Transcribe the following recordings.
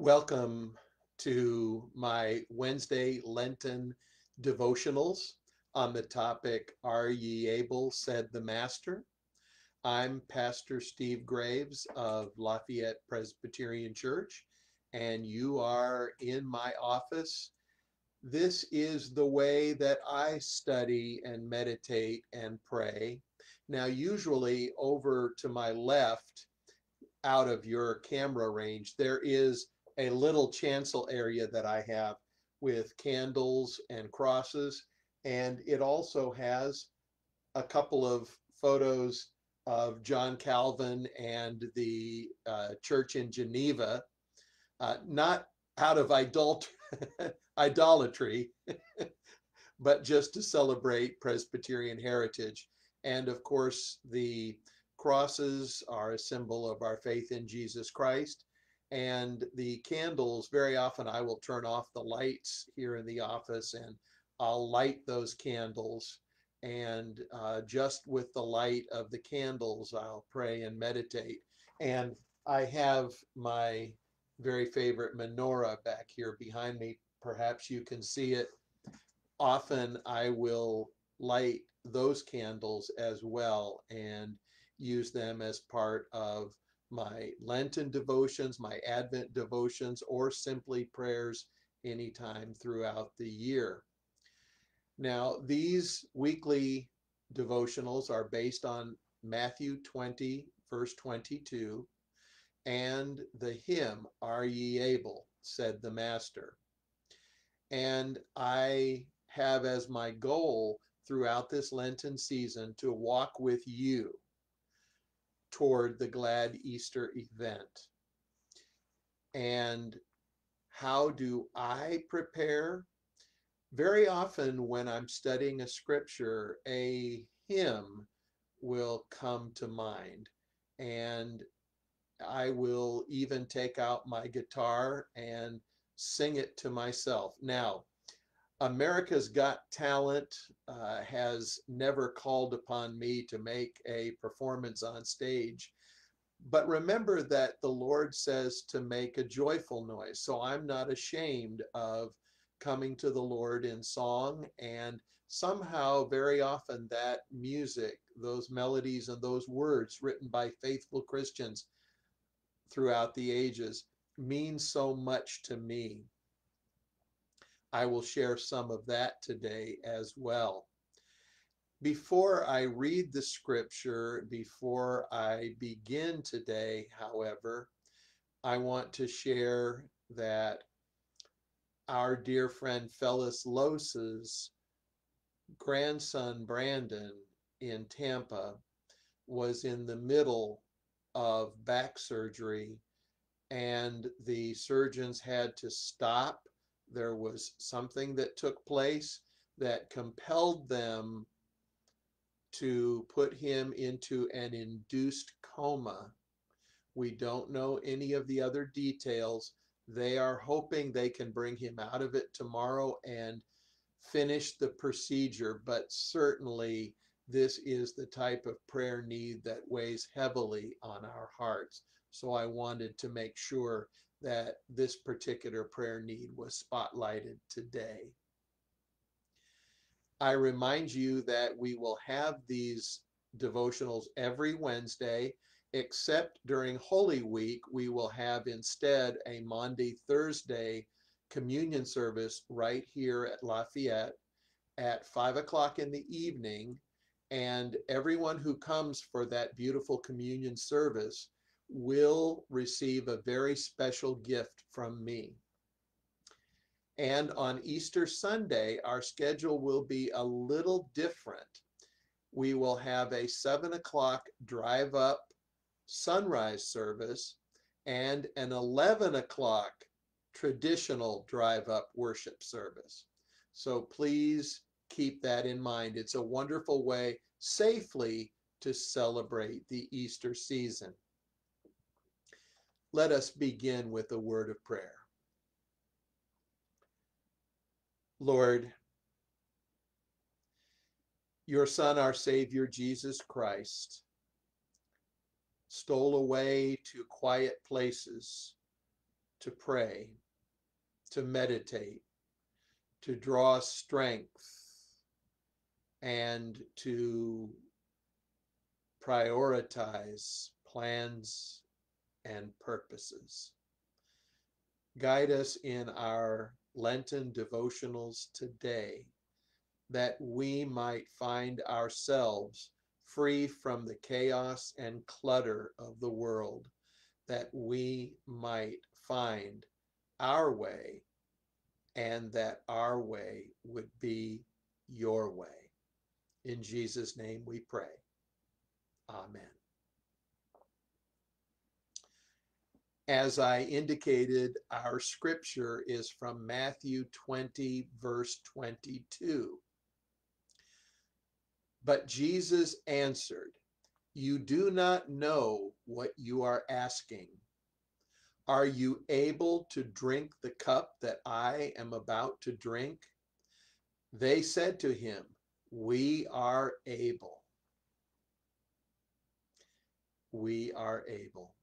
Welcome to my Wednesday Lenten devotionals on the topic, Are Ye Able, said the Master. I'm Pastor Steve Graves of Lafayette Presbyterian Church, and you are in my office. This is the way that I study and meditate and pray. Now, usually over to my left, out of your camera range, there is a little chancel area that I have with candles and crosses. And it also has a couple of photos of John Calvin and the uh, church in Geneva, uh, not out of idol- idolatry, but just to celebrate Presbyterian heritage. And of course, the crosses are a symbol of our faith in Jesus Christ and the candles very often i will turn off the lights here in the office and i'll light those candles. And uh, just with the light of the candles i'll pray and meditate. And i have my very favorite menorah back here behind me. Perhaps you can see it. Often i will light those candles as well and use them as part of my Lenten devotions, my Advent devotions, or simply prayers anytime throughout the year. Now, these weekly devotionals are based on Matthew 20, verse 22, and the hymn, Are Ye Able, said the Master. And I have as my goal throughout this Lenten season to walk with you toward the glad Easter event. And how do I prepare? Very often, when I'm studying a scripture, a hymn will come to mind. And I will even take out my guitar and sing it to myself. Now, America's Got Talent uh, has never called upon me to make a performance on stage. But remember that the Lord says to make a joyful noise. So I'm not ashamed of coming to the Lord in song. And somehow, very often, that music, those melodies, and those words written by faithful Christians throughout the ages mean so much to me. I will share some of that today as well. Before I read the scripture, before I begin today, however, I want to share that our dear friend Phyllis Los's grandson Brandon in Tampa was in the middle of back surgery and the surgeons had to stop there was something that took place that compelled them to put him into an induced coma. We don't know any of the other details. They are hoping they can bring him out of it tomorrow and finish the procedure, but certainly this is the type of prayer need that weighs heavily on our hearts. So I wanted to make sure that this particular prayer need was spotlighted today. I remind you that we will have these devotionals every Wednesday, except during Holy Week, we will have instead a Maundy Thursday communion service right here at Lafayette at five o'clock in the evening. And everyone who comes for that beautiful communion service will receive a very special gift from me. And on Easter Sunday, our schedule will be a little different. We will have a seven o'clock drive up sunrise service and an 11 o'clock traditional drive up worship service. So please keep that in mind. It's a wonderful way safely to celebrate the Easter season. Let us begin with a word of prayer. Lord, your Son, our Savior, Jesus Christ, stole away to quiet places to pray, to meditate, to draw strength, and to prioritize plans and purposes. Guide us in our Lenten devotionals today that we might find ourselves free from the chaos and clutter of the world, that we might find our way and that our way would be your way. In Jesus' name we pray. Amen. As I indicated, our scripture is from Matthew 20, verse 22. But Jesus answered, You do not know what you are asking. Are you able to drink the cup that I am about to drink? They said to him, We are able. We are able.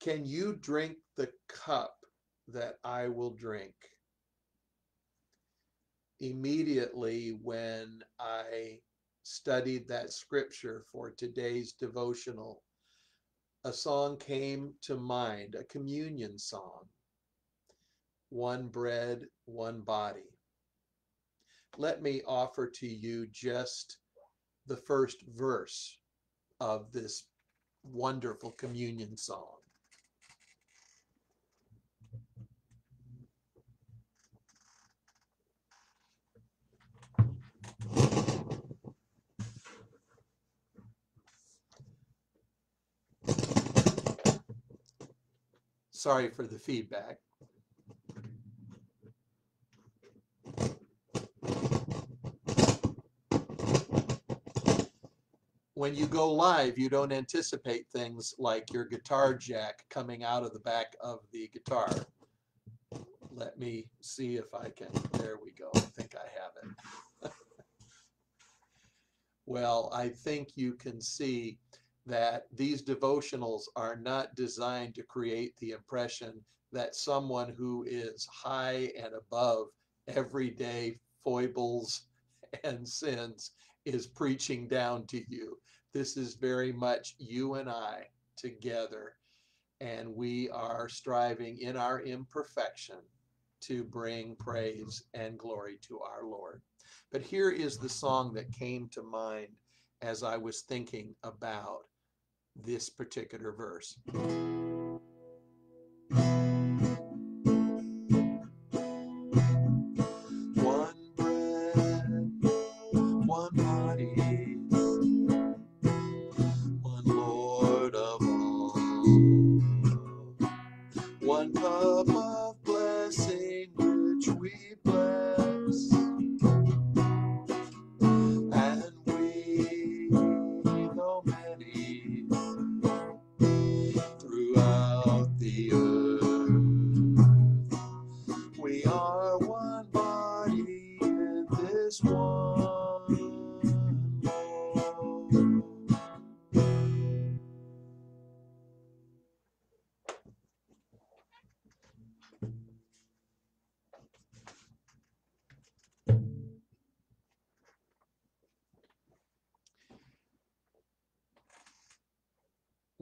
Can you drink the cup that I will drink? Immediately when I studied that scripture for today's devotional, a song came to mind, a communion song. One bread, one body. Let me offer to you just the first verse of this wonderful communion song. Sorry for the feedback. When you go live, you don't anticipate things like your guitar jack coming out of the back of the guitar. Let me see if I can. There we go. I think I have it. well, I think you can see that these devotionals are not designed to create the impression that someone who is high and above everyday foibles and sins is preaching down to you. This is very much you and I together, and we are striving in our imperfection to bring praise and glory to our Lord. But here is the song that came to mind as I was thinking about this particular verse.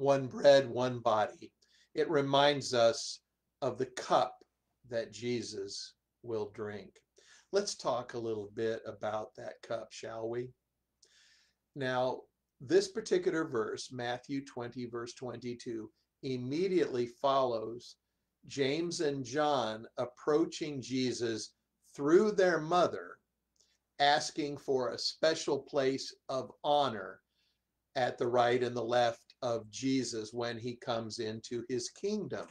One bread, one body. It reminds us of the cup that Jesus will drink. Let's talk a little bit about that cup, shall we? Now, this particular verse, Matthew 20, verse 22, immediately follows James and John approaching Jesus through their mother, asking for a special place of honor at the right and the left of Jesus when he comes into his kingdom.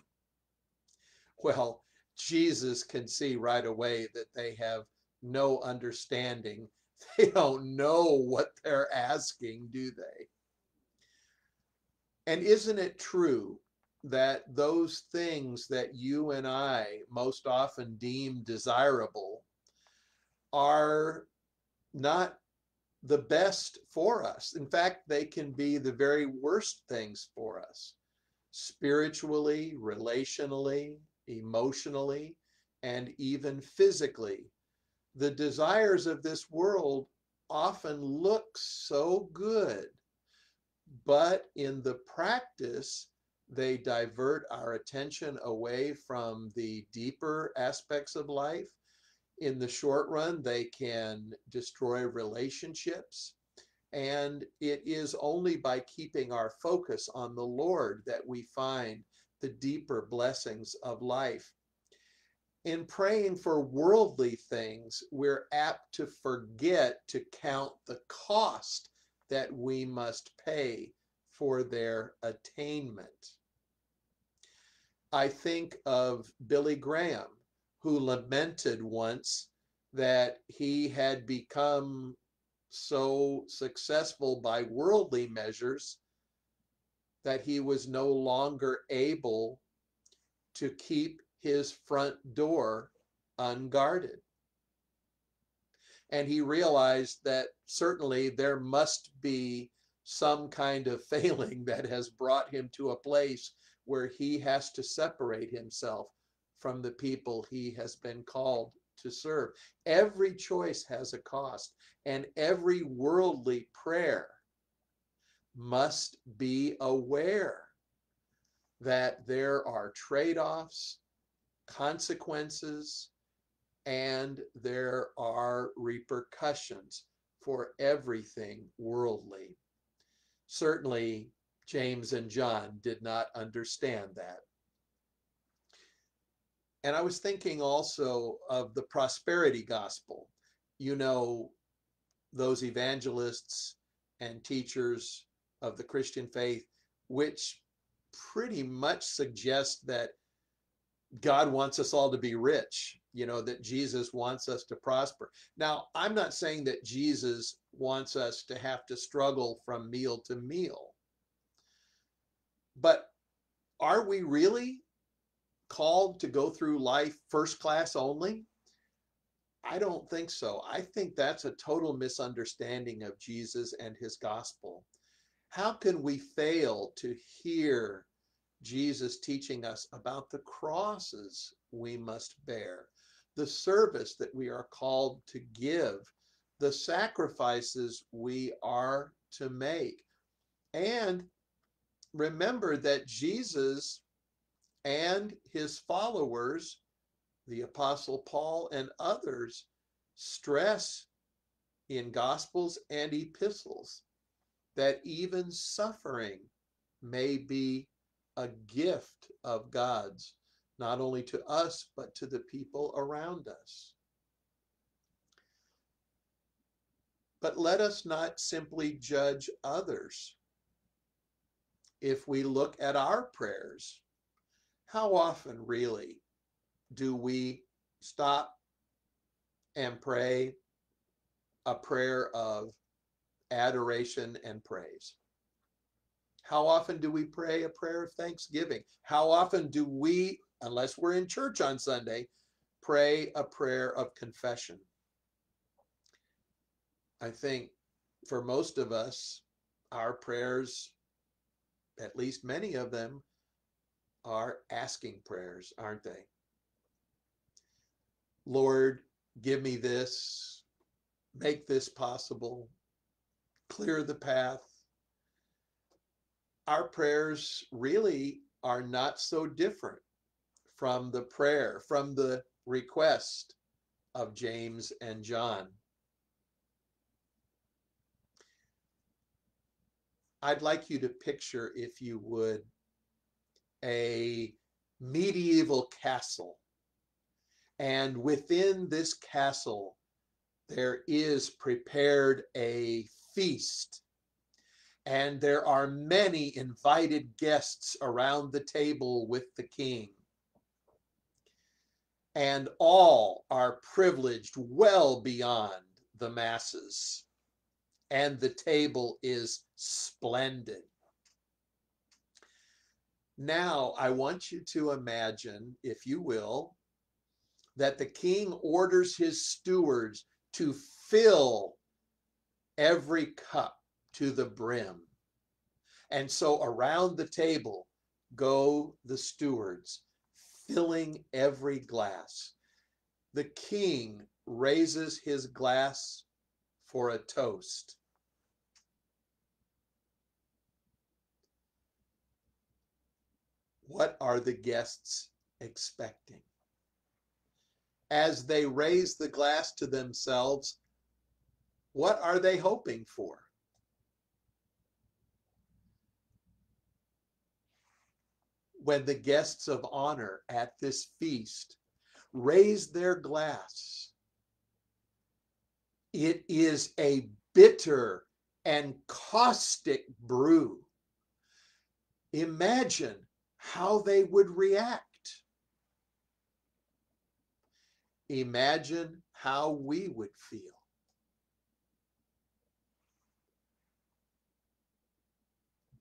Well, Jesus can see right away that they have no understanding. They don't know what they're asking, do they? And isn't it true that those things that you and I most often deem desirable are not the best for us. In fact, they can be the very worst things for us. spiritually, relationally, emotionally, and even physically. The desires of this world often look so good, but in the practice, they divert our attention away from the deeper aspects of life. In the short run, they can destroy relationships. And it is only by keeping our focus on the Lord that we find the deeper blessings of life. In praying for worldly things, we're apt to forget to count the cost that we must pay for their attainment. I think of Billy Graham, who lamented once that he had become so successful by worldly measures that he was no longer able to keep his front door unguarded. And he realized that certainly there must be some kind of failing that has brought him to a place where he has to separate himself from the people he has been called to serve. Every choice has a cost, and every worldly prayer must be aware that there are trade offs, consequences, and there are repercussions for everything worldly. Certainly, James and John did not understand that. And I was thinking also of the prosperity gospel. You know, those evangelists and teachers of the Christian faith, which pretty much suggest that God wants us all to be rich, you know, that Jesus wants us to prosper. Now, I'm not saying that Jesus wants us to have to struggle from meal to meal. But are we really called to go through life first class only? I don't think so. I think that's a total misunderstanding of Jesus and his gospel. How can we fail to hear Jesus teaching us about the crosses we must bear, the service that we are called to give, the sacrifices we are to make, and remember that Jesus and his followers, the Apostle Paul and others, stress in Gospels and epistles that even suffering may be a gift of God's, not only to us, but to the people around us. But let us not simply judge others if we look at our prayers, how often really do we stop and pray a prayer of adoration and praise? How often do we pray a prayer of thanksgiving? How often do we, unless we're in church on Sunday, pray a prayer of confession? I think for most of us, our prayers at least many of them are asking prayers, aren't they? Lord, give me this, make this possible, clear the path. Our prayers really are not so different from the prayer, from the request of James and John. I'd like you to picture, if you would, a medieval castle. And within this castle, there is prepared a feast. And there are many invited guests around the table with the king. And all are privileged well beyond the masses and the table is splendid. Now, I want you to imagine, if you will, that the king orders his stewards to fill every cup to the brim. And so around the table, go the stewards, filling every glass. The king raises his glass for a toast. What are the guests expecting? As they raise the glass to themselves, what are they hoping for? When the guests of honor at this feast raise their glass, it is a bitter and caustic brew. Imagine how they would react. Imagine how we would feel.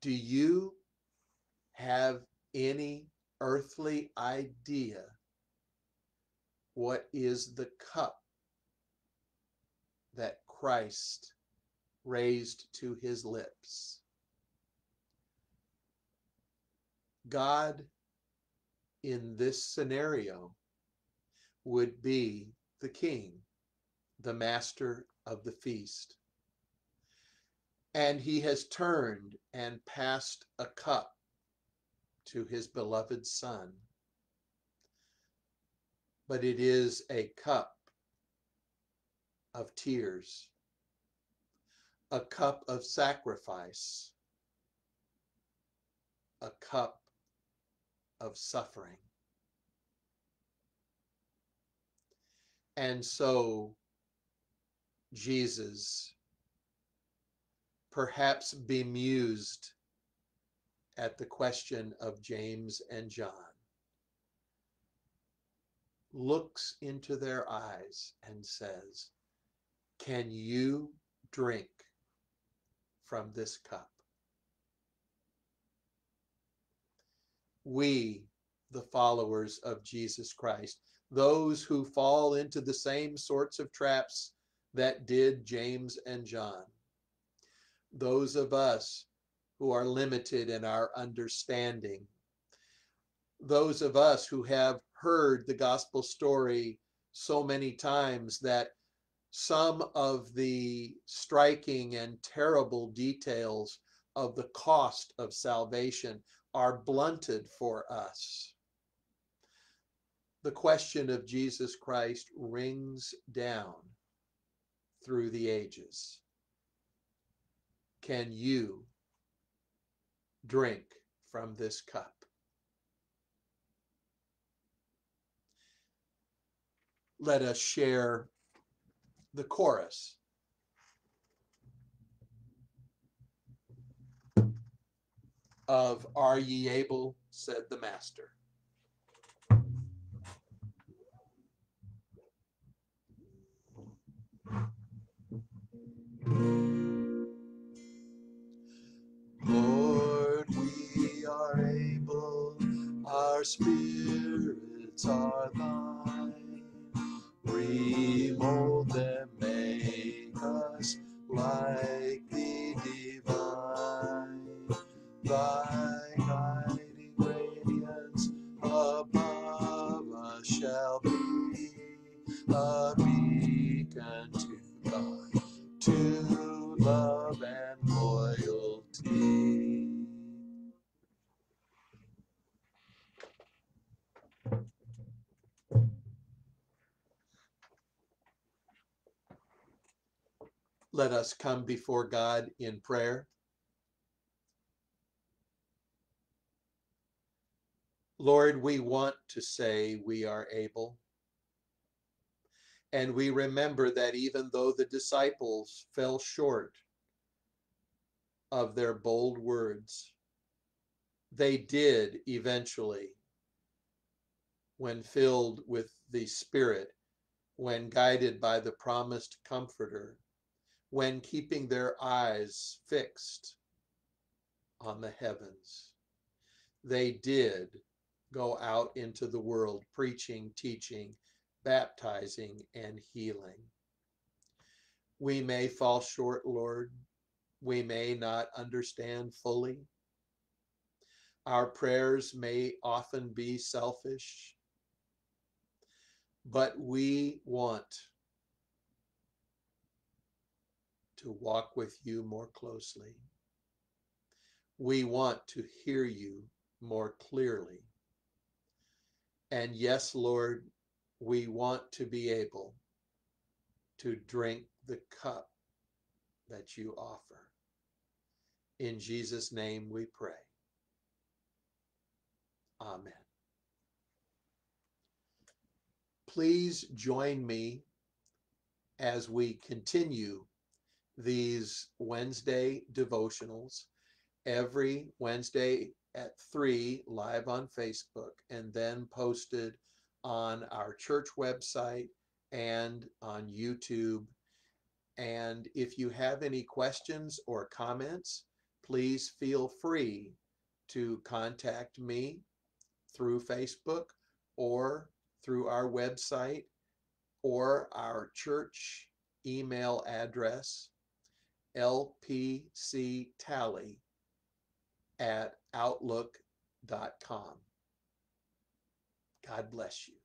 Do you have any earthly idea what is the cup that Christ raised to his lips? God in this scenario would be the king, the master of the feast. And he has turned and passed a cup to his beloved son. But it is a cup of tears, a cup of sacrifice, a cup of suffering. And so Jesus, perhaps bemused at the question of James and John, looks into their eyes and says, Can you drink from this cup? We, the followers of Jesus Christ, those who fall into the same sorts of traps that did James and John, those of us who are limited in our understanding, those of us who have heard the gospel story so many times that some of the striking and terrible details of the cost of salvation are blunted for us. The question of Jesus Christ rings down through the ages. Can you drink from this cup? Let us share the chorus of Are ye able, said the master. Lord, we are able, our spirits are thine. Remold them, make us like the us come before God in prayer. Lord, we want to say we are able. And we remember that even though the disciples fell short of their bold words, they did eventually, when filled with the Spirit, when guided by the promised Comforter, when keeping their eyes fixed on the heavens, they did go out into the world preaching, teaching, baptizing, and healing. We may fall short, Lord. We may not understand fully. Our prayers may often be selfish, but we want to walk with you more closely. We want to hear you more clearly. And yes, Lord, we want to be able to drink the cup that you offer. In Jesus' name we pray. Amen. Please join me as we continue these Wednesday devotionals every Wednesday at 3 live on Facebook and then posted on our church website and on YouTube. And if you have any questions or comments, please feel free to contact me through Facebook or through our website or our church email address lpctally at outlook.com. God bless you.